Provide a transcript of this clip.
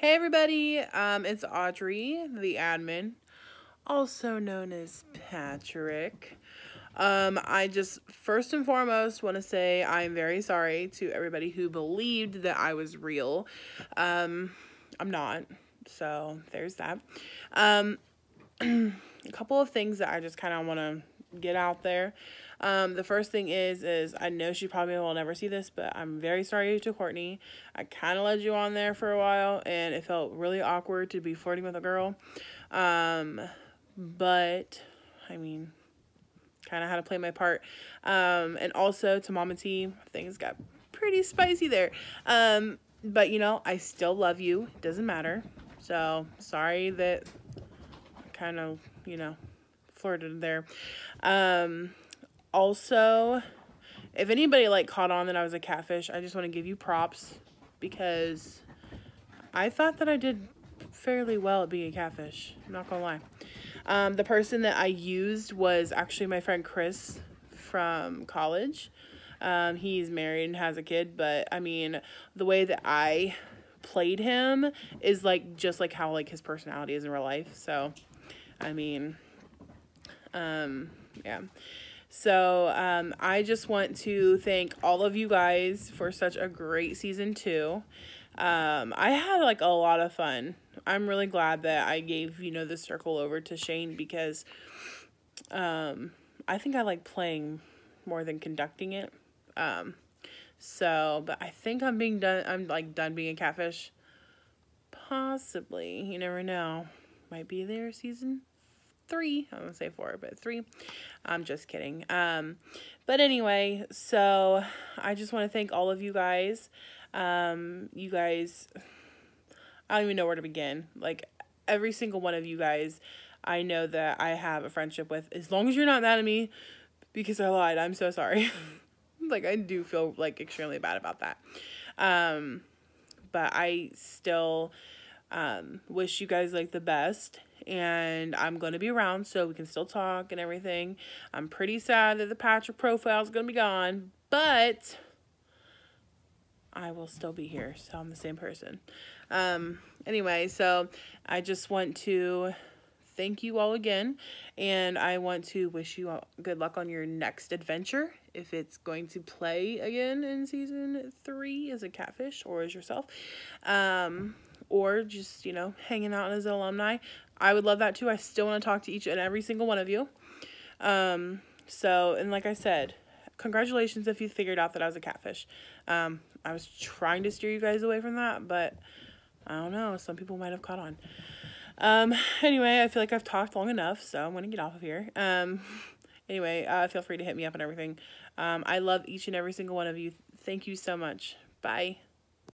Hey everybody, um, it's Audrey, the admin, also known as Patrick. Um, I just first and foremost want to say I'm very sorry to everybody who believed that I was real. Um, I'm not, so there's that. Um, a couple of things that I just kind of want to get out there. Um, the first thing is, is I know she probably will never see this, but I'm very sorry to Courtney. I kind of led you on there for a while, and it felt really awkward to be flirting with a girl. Um, but, I mean, kind of had to play my part. Um, and also to Mama T, things got pretty spicy there. Um, but, you know, I still love you. Doesn't matter. So, sorry that kind of, you know, flirted there. Um, also, if anybody like caught on that I was a catfish, I just want to give you props because I thought that I did fairly well at being a catfish. I'm not gonna lie. Um, the person that I used was actually my friend Chris from college. Um, he's married and has a kid, but I mean, the way that I played him is like just like how like his personality is in real life. So, I mean, um, yeah. So um, I just want to thank all of you guys for such a great season two. Um, I had like a lot of fun. I'm really glad that I gave, you know, the circle over to Shane because um, I think I like playing more than conducting it. Um, so, but I think I'm being done, I'm like done being a catfish. Possibly. You never know. Might be there season three. I'm gonna say four, but three. I'm just kidding. Um, but anyway, so I just want to thank all of you guys. Um, you guys, I don't even know where to begin. Like every single one of you guys, I know that I have a friendship with. As long as you're not mad at me because I lied, I'm so sorry. like I do feel like extremely bad about that. Um, but I still um, wish you guys like the best and I'm going to be around so we can still talk and everything. I'm pretty sad that the Patrick profile is going to be gone, but I will still be here, so I'm the same person. Um, anyway, so I just want to thank you all again, and I want to wish you all good luck on your next adventure. If it's going to play again in season three as a catfish or as yourself, um, or just, you know, hanging out as alumni. I would love that too. I still want to talk to each and every single one of you. Um, so, and like I said, congratulations if you figured out that I was a catfish. Um, I was trying to steer you guys away from that, but I don't know. Some people might have caught on. Um, anyway, I feel like I've talked long enough, so I'm going to get off of here. Um, anyway, uh, feel free to hit me up and everything. Um, I love each and every single one of you. Thank you so much. Bye.